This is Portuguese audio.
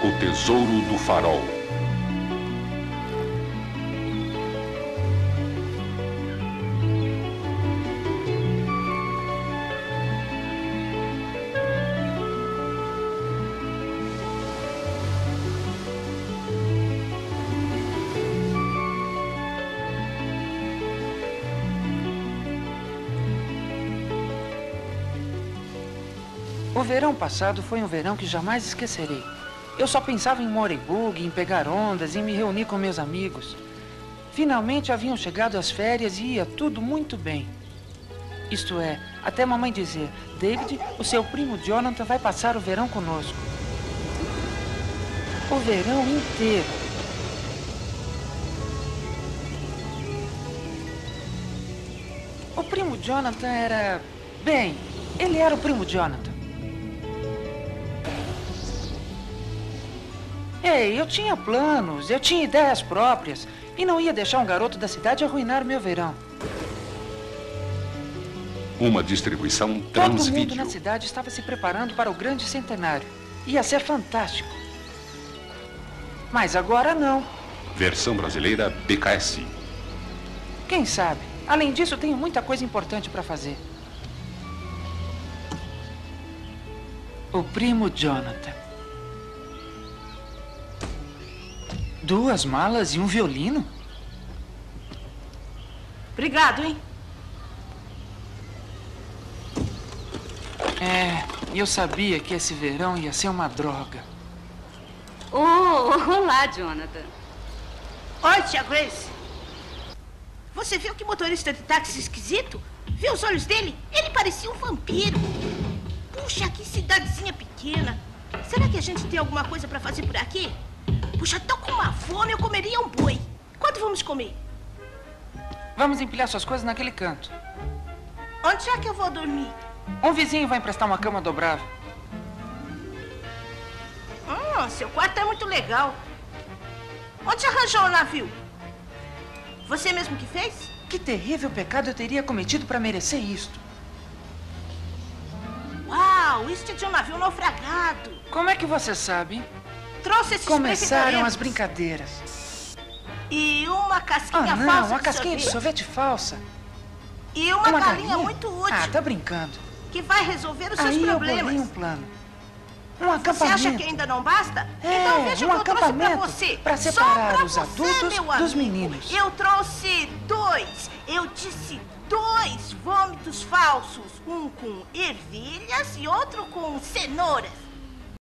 O Tesouro do Farol. O verão passado foi um verão que jamais esquecerei. Eu só pensava em Moribug, em pegar ondas, em me reunir com meus amigos. Finalmente haviam chegado as férias e ia tudo muito bem. Isto é, até mamãe dizer: David, o seu primo Jonathan vai passar o verão conosco. O verão inteiro. O primo Jonathan era. Bem, ele era o primo Jonathan. Ei, eu tinha planos, eu tinha ideias próprias e não ia deixar um garoto da cidade arruinar meu verão. Uma distribuição Todo mundo Transvídeo. na cidade estava se preparando para o grande centenário. Ia ser fantástico. Mas agora não. Versão brasileira BKS. Quem sabe? Além disso, tenho muita coisa importante para fazer. O primo Jonathan. Duas malas e um violino? Obrigado, hein? É, eu sabia que esse verão ia ser uma droga. Oh, olá, Jonathan. Oi, tia Grace. Você viu que motorista de táxi esquisito? Viu os olhos dele? Ele parecia um vampiro. Puxa, que cidadezinha pequena. Será que a gente tem alguma coisa pra fazer por aqui? Puxa, tô com uma fome, eu comeria um boi. Quanto vamos comer? Vamos empilhar suas coisas naquele canto. Onde é que eu vou dormir? Um vizinho vai emprestar uma cama dobrável. Hum, seu quarto é muito legal. Onde arranjou o navio? Você mesmo que fez? Que terrível pecado eu teria cometido para merecer isto? Uau, isso é de um navio naufragado. Como é que você sabe? Trouxe esses Começaram as brincadeiras. E uma casquinha Ah, não, falsa uma de casquinha de sorvete. sorvete falsa. E uma, Uma galinha, galinha? muito útil. Ah, tá brincando. Que vai resolver os seus Aí eu problemas. bolei um plano. Um Você acampamento. acha que ainda não basta? É, então veja um o que eu trouxe pra acampamento você. pra Só separar pra os você, adultos meu dos meninos. Eu trouxe dois. Eu disse dois vômitos falsos. Um com ervilhas e outro com cenouras.